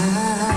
Ah.